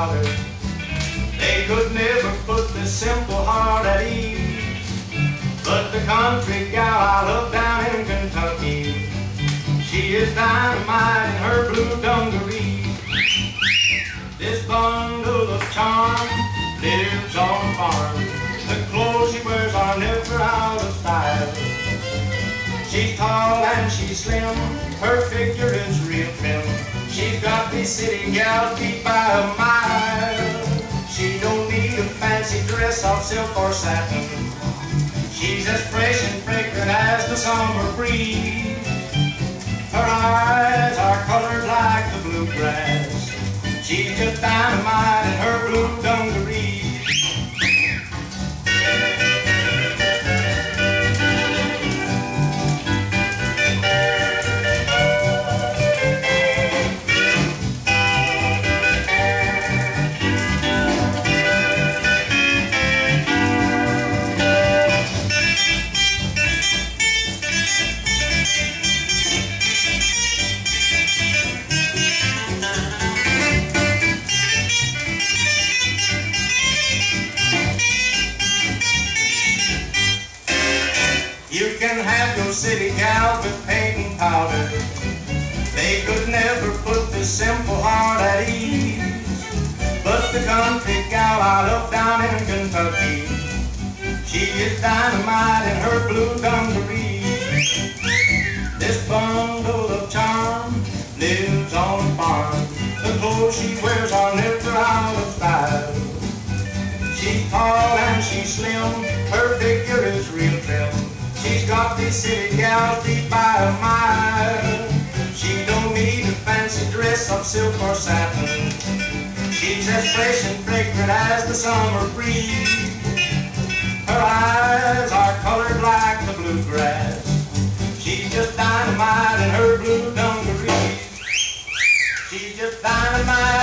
They could never put the simple heart at ease. But the country gal I love down in Kentucky, she is dynamite in her blue dungarees. This bundle of charm lives on a farm. The clothes she wears are never out of style. She's tall and she's slim, her figure is real trim. She's got the city gal beat dress of silk or satin. She's as fresh and fragrant as the summer breeze. Her eyes can have your city gals with paint and powder. They could never put this simple heart at ease. But the country gal I love down in Kentucky, she is dynamite in her blue dungaree. This bundle of charm lives on a farm. The clothes she wears City gals beat by a mile. She don't need a fancy dress of silk or satin. She's as fresh and fragrant as the summer breeze. Her eyes are colored like the bluegrass. She's just dynamite in her blue dungaree. She's just dynamite